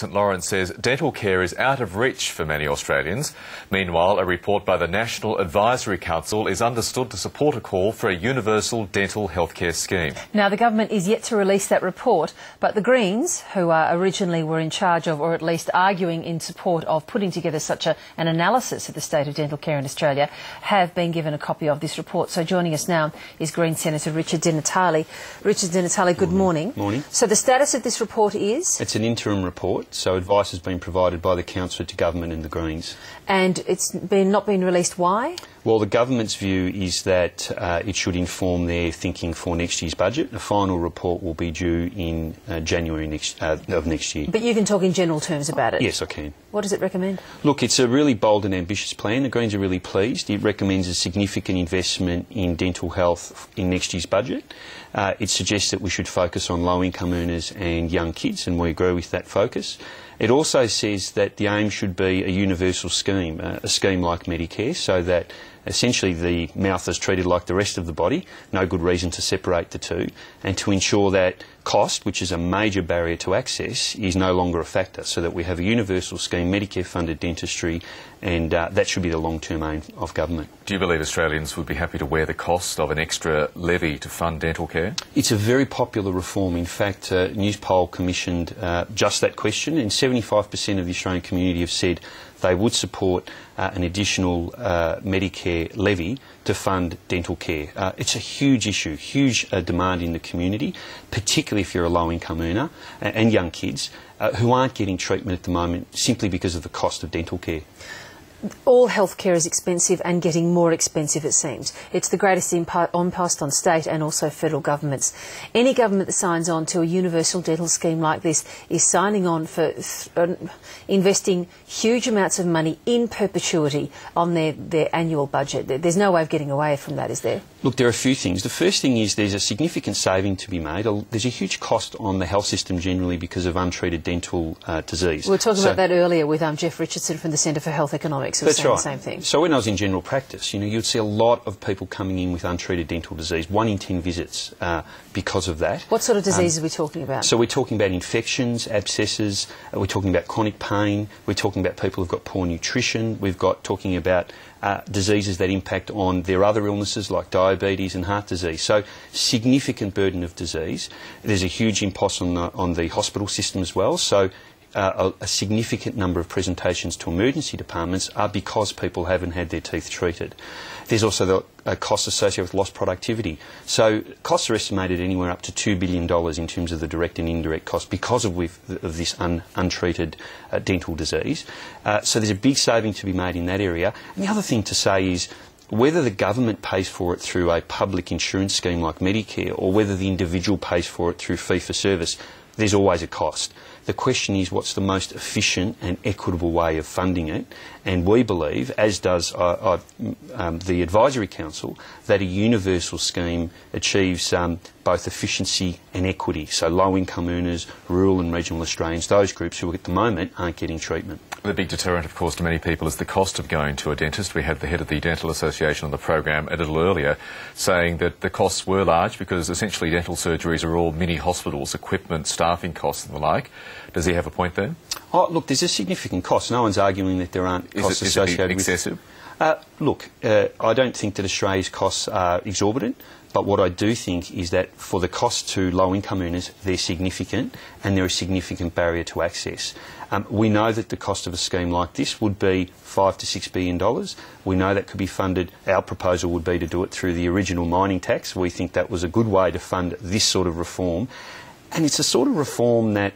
St Laurence says dental care is out of reach for many Australians. Meanwhile, a report by the National Advisory Council is understood to support a call for a universal dental healthcare scheme. Now, the government is yet to release that report, but the Greens, who uh, originally were in charge of, or at least arguing in support of putting together such a, an analysis of the state of dental care in Australia, have been given a copy of this report. So joining us now is Green Senator Richard Di Natale. Richard Di Natale, good morning. Morning. morning. So the status of this report is? It's an interim report so advice has been provided by the council to government and the Greens. And it's been not been released. Why? Well, the government's view is that uh, it should inform their thinking for next year's budget. The final report will be due in uh, January next, uh, of next year. But you can talk in general terms about it. Yes, I can. What does it recommend? Look, it's a really bold and ambitious plan. The Greens are really pleased. It recommends a significant investment in dental health in next year's budget. Uh, it suggests that we should focus on low-income earners and young kids, and we agree with that focus. It also says that the aim should be a universal scheme, uh, a scheme like Medicare, so that essentially the mouth is treated like the rest of the body, no good reason to separate the two, and to ensure that cost, which is a major barrier to access, is no longer a factor, so that we have a universal scheme, Medicare funded dentistry, and uh, that should be the long term aim of government. Do you believe Australians would be happy to wear the cost of an extra levy to fund dental care? It's a very popular reform. In fact, uh, Newspoll commissioned uh, just that question, and 75% of the Australian community have said they would support uh, an additional uh, Medicare levy to fund dental care. Uh, it's a huge issue, huge uh, demand in the community, particularly if you're a low income earner and, and young kids uh, who aren't getting treatment at the moment simply because of the cost of dental care all healthcare is expensive and getting more expensive, it seems. It's the greatest impost on state and also federal governments. Any government that signs on to a universal dental scheme like this is signing on for investing huge amounts of money in perpetuity on their, their annual budget. There's no way of getting away from that, is there? Look, there are a few things. The first thing is there's a significant saving to be made. There's a huge cost on the health system generally because of untreated dental uh, disease. We were talking so, about that earlier with um, Jeff Richardson from the Centre for Health Economics. That's right. the same thing. So when I was in general practice, you know, you'd see a lot of people coming in with untreated dental disease, one in ten visits uh, because of that. What sort of diseases um, are we talking about? So we're talking about infections, abscesses, uh, we're talking about chronic pain, we're talking about people who've got poor nutrition, we've got talking about uh, diseases that impact on their other illnesses like diabetes and heart disease. So significant burden of disease. There's a huge impost on the, on the hospital system as well. So uh, a, a, significant number of presentations to emergency departments are because people haven't had their teeth treated. There's also the uh, costs associated with lost productivity. So costs are estimated anywhere up to $2 billion in terms of the direct and indirect costs because of, with, of this un, untreated uh, dental disease. Uh, so there's a big saving to be made in that area. And the other thing to say is whether the government pays for it through a public insurance scheme like Medicare or whether the individual pays for it through fee for service, there's always a cost. The question is what's the most efficient and equitable way of funding it? And we believe, as does uh, uh, um, the Advisory Council, that a universal scheme achieves um, both efficiency and equity. So low income earners, rural and regional Australians, those groups who at the moment aren't getting treatment. The big deterrent, of course, to many people is the cost of going to a dentist. We had the head of the Dental Association on the program a little earlier saying that the costs were large because essentially dental surgeries are all mini hospitals, equipment, staffing costs and the like. Does he have a point there? Oh, look, there's a significant cost. No one's arguing that there aren't is costs associated is it excessive? with... Uh, look, uh, I don't think that Australia's costs are exorbitant. But what I do think is that for the cost to low income earners, they're significant and they're a significant barrier to access. Um, we know that the cost of a scheme like this would be five to six billion dollars. We know that could be funded. Our proposal would be to do it through the original mining tax. We think that was a good way to fund this sort of reform. And it's a sort of reform that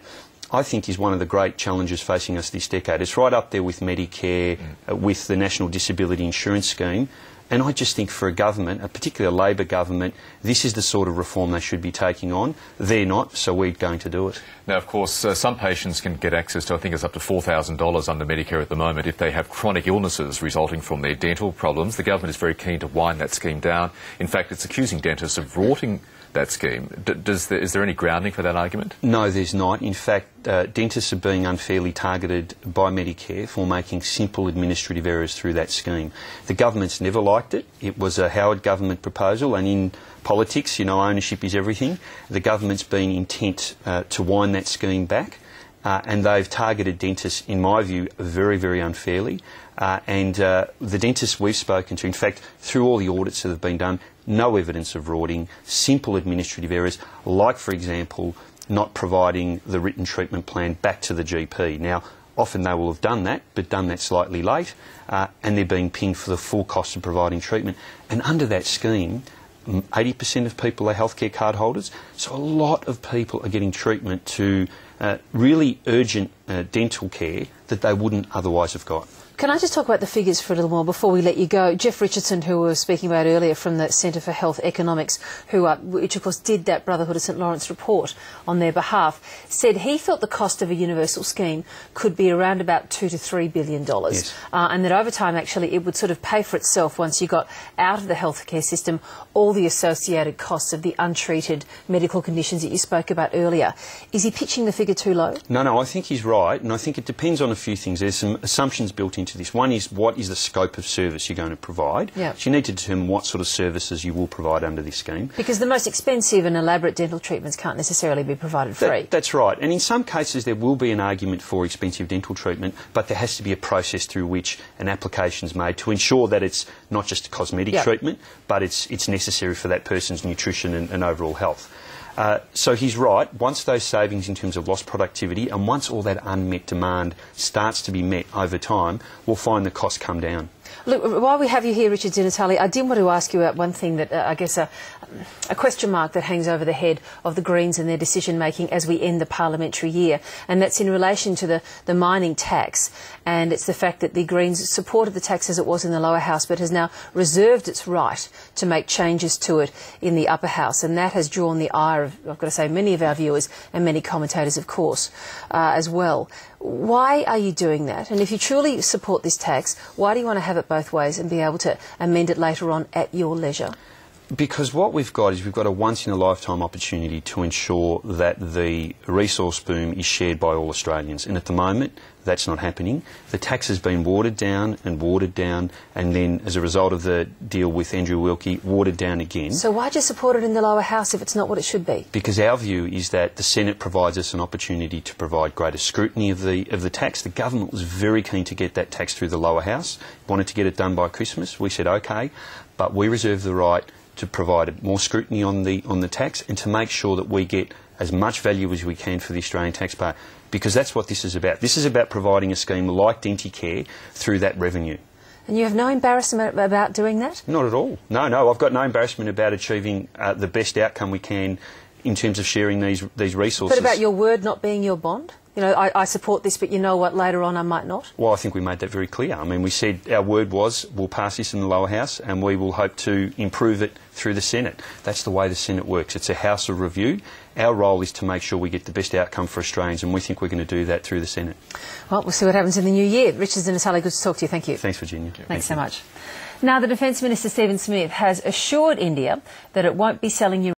I think is one of the great challenges facing us this decade. It's right up there with Medicare, mm. uh, with the National Disability Insurance Scheme. And I just think for a government, a particular Labor government, this is the sort of reform they should be taking on. They're not, so we're going to do it. Now, of course, uh, some patients can get access to, I think it's up to $4,000 under Medicare at the moment if they have chronic illnesses resulting from their dental problems. The government is very keen to wind that scheme down. In fact, it's accusing dentists of rorting that scheme. D is there any grounding for that argument? No, there's not. In fact, uh, dentists are being unfairly targeted by Medicare for making simple administrative errors through that scheme. The government's never liked it. It was a Howard government proposal, and in politics, you know, ownership is everything. The government's been intent uh, to wind that scheme back. Uh, and they've targeted dentists, in my view, very, very unfairly. Uh, and uh, the dentists we've spoken to, in fact, through all the audits that have been done, no evidence of rorting, simple administrative errors, like, for example, not providing the written treatment plan back to the GP. Now, often they will have done that, but done that slightly late, uh, and they're being pinged for the full cost of providing treatment. And under that scheme, 80% of people are healthcare card holders, so a lot of people are getting treatment to uh, really urgent uh, dental care that they wouldn't otherwise have got. Can I just talk about the figures for a little more before we let you go? Jeff Richardson, who we were speaking about earlier from the Centre for Health Economics, who, uh, which of course did that Brotherhood of St Laurence report on their behalf, said he felt the cost of a universal scheme could be around about two to three billion dollars, yes. uh, and that over time actually it would sort of pay for itself once you got out of the healthcare system all the associated costs of the untreated medical conditions that you spoke about earlier. Is he pitching the figure too low? No, no, I think he's right, and I think it depends on a few things. There's some assumptions built into this. One is what is the scope of service you're going to provide. Yep. So you need to determine what sort of services you will provide under this scheme. Because the most expensive and elaborate dental treatments can't necessarily be provided free. That, that's right. And in some cases there will be an argument for expensive dental treatment, but there has to be a process through which an application is made to ensure that it's not just a cosmetic yep. treatment, but it's, it's necessary for that person's nutrition and, and overall health. Uh, so he's right. Once those savings in terms of lost productivity and once all that unmet demand starts to be met over time, we'll find the costs come down. Look, while we have you here, Richard Di Natale, I did want to ask you about one thing that uh, I guess a, a, question mark that hangs over the head of the Greens and their decision making as we end the parliamentary year, and that's in relation to the, the mining tax. And it's the fact that the Greens supported the tax as it was in the lower house, but has now reserved its right to make changes to it in the upper house. And that has drawn the ire of, I've got to say, many of our viewers and many commentators, of course, uh, as well. Why are you doing that? And if you truly support this tax, why do you want to have it both ways and be able to amend it later on at your leisure? Because what we've got is we've got a once in a lifetime opportunity to ensure that the resource boom is shared by all Australians. And at the moment, that's not happening. The tax has been watered down and watered down, and then as a result of the deal with Andrew Wilkie, watered down again. So why'd you support it in the lower house if it's not what it should be? Because our view is that the Senate provides us an opportunity to provide greater scrutiny of the of the tax. The government was very keen to get that tax through the lower house, wanted to get it done by Christmas. We said okay, but we reserve the right to provide more scrutiny on the on the tax and to make sure that we get as much value as we can for the Australian taxpayer because that's what this is about. This is about providing a scheme like DentiCare through that revenue. And you have no embarrassment about doing that? Not at all. No, no, I've got no embarrassment about achieving uh, the best outcome we can in terms of sharing these these resources. But about your word not being your bond? You know, I, I, support this, but you know what, later on I might not? Well, I think we made that very clear. I mean, we said our word was we'll pass this in the lower house and we will hope to improve it through the Senate. That's the way the Senate works. It's a house of review. Our role is to make sure we get the best outcome for Australians, and we think we're going to do that through the Senate. Well, we'll see what happens in the new year. Richard Di Natale, good to talk to you. Thank you. Thanks, Virginia. Thanks Thank so you. much. Now, the Defence Minister Stephen Smith has assured India that it won't be selling